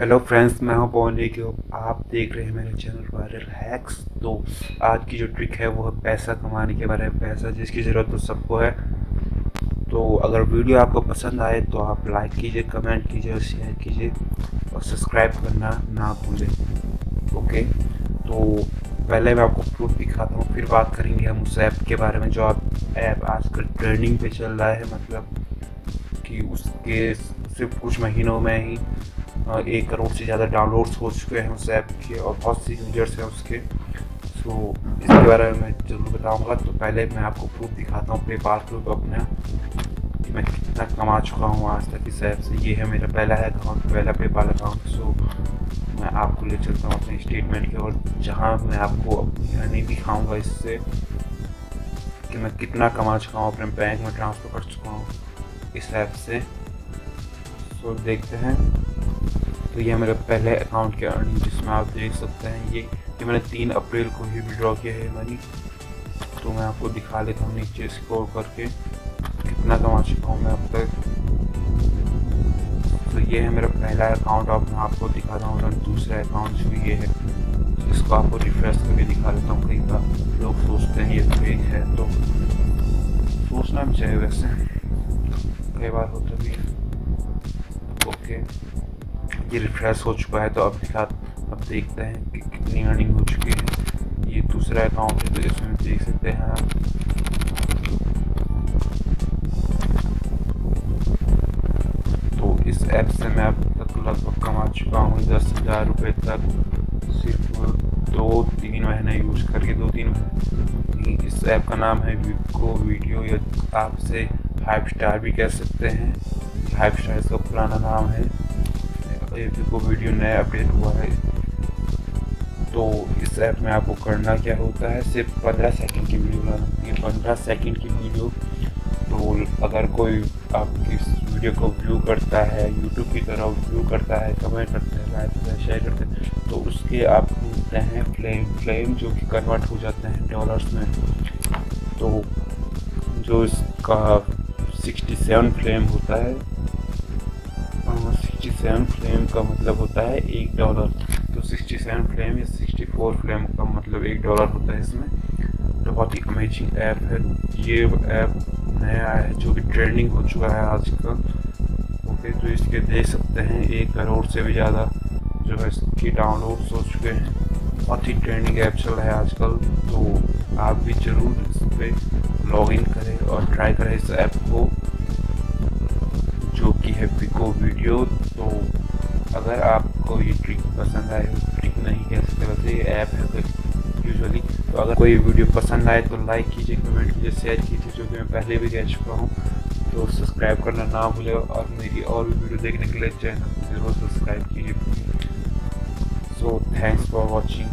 Hello friends मैं हूँ पवन लेके आप देख रहे हैं मेरे चैनल वायरल हैक्स तो आज की जो ट्रिक है, वो है पैसा कमाने के बारे में। पैसा जिसकी ज़रूरत तो सबको है। तो अगर वीडियो आपको पसंद आए तो आप लाइक कीजिए कमेंट कीजिए और शेयर कीजिए और सब्सक्राइब करना ना भूलें। ओके तो पहले मैं आपको प्रूफ दिखाता हूँ, फिर बात करेंगे हम उस ऐप के बारे में जो आप ऐप आजकल ट्रेंडिंग पे चल रहा है। मतलब कि उसके सिर्फ़ कुछ महीनों में ही एक करोड़ से ज़्यादा डाउनलोड्स हो चुके हैं उस ऐप के और बहुत सी यूज़र्स हैं उसके। सो इसके बारे में मैं ज़रूर बताऊँगा। तो पहले मैं आपको प्रूफ दिखाता हूँ पेपाल प्रूफ अपना। कि मैं कितना कमा चुका हूँ आज तक इस ऐप से। ये है मेरा पहला है अकाउंट पहला पेपाल अकाउंट सो मैं आपको ले चलता हूँ अपने स्टेटमेंट के और जहाँ मैं आपको अपनी दिखाऊँगा इससे कि मैं कितना कमा चुका हूँ, अपने बैंक में ट्रांसफ़र कर चुका हूँ इस ऐप से। सो देखते हैं। तो ये मेरे पहले अकाउंट के अर्निंग जिसमें आप देख सकते हैं, ये ये मैंने तीन अप्रैल को ही विड्रॉ किया है मनी तो मैं आपको दिखा लेता हूँ नीचे स्कोर करके कितना कमा चुका हूँ मैं अब तक। तो ये है मेरा पहला अकाउंट अब मैं आपको दिखा रहा हूँ दूसरा अकाउंट जो ये है। इसको आपको रिफ्रेश करके दिखा लेता हूँ, कई बार लोग सोचते हैं ये फेक है तो। सोचना भी चाहिए वैसे। कई बार होता भी है। ओके। ये रिफ्रेश हो चुका है तो अब दिखा अब देखते हैं कि कितनी अर्निंग हो चुकी है। ये दूसरा अकाउंट है तो इसमें देख सकते हैं आप। तो इस ऐप से मैं अब तक लगभग कमा चुका हूँ, दस हज़ार रुपये तक। सिर्फ़ दो तीन महीने यूज़ करके दो तीन इस ऐप का नाम है विको वीडियो या आपसे फाइव स्टार भी कह सकते हैं। फाइव स्टार इसका पुराना नाम है। को वीडियो नया अपडेट हुआ है। तो इस ऐप में आपको करना क्या होता है, सिर्फ़ पंद्रह सेकंड की वीडियो बनाना है। पंद्रह सेकंड की वीडियो तो अगर कोई आपकी इस वीडियो को व्यू करता है यूट्यूब की तरह व्यू करता है कमेंट करता है लाइक करता है शेयर करते हैं तो उसके आप मिलते हैं फ्लेम फ्लेम जो कि कन्वर्ट हो जाते हैं डॉलर्स में। तो जो इसका सिक्सटी सेवन फ्लेम होता है सेवन फ्लेम का मतलब होता है एक डॉलर तो सिक्सटी सेवन फ्लेम या सिक्सटी फोर फ्लेम का मतलब एक डॉलर होता है इसमें। तो बहुत ही अमेजिंग ऐप है। ये ऐप नया है, जो कि ट्रेंडिंग हो चुका है आजकल। ओके तो इसके देख सकते हैं, एक करोड़ से भी ज़्यादा जो है इसकी डाउनलोड हो चुके हैं। बहुत ही ट्रेंडिंग ऐप चल रहा है आजकल। तो आप भी ज़रूर इस पर लॉग इन करें और ट्राई करें इस ऐप कि। है पिको वीडियो तो अगर आपको ये ट्रिक पसंद आए ट्रिक नहीं कह सकते वैसे ये ऐप है यूजुअली तो अगर कोई वीडियो पसंद आए तो लाइक कीजिए कमेंट कीजिए शेयर कीजिए, जो कि मैं पहले भी कह चुका हूँ। तो सब्सक्राइब करना ना भूले और मेरी और भी वीडियो देखने के लिए चैनल ज़रूर सब्सक्राइब कीजिए। So thanks for watching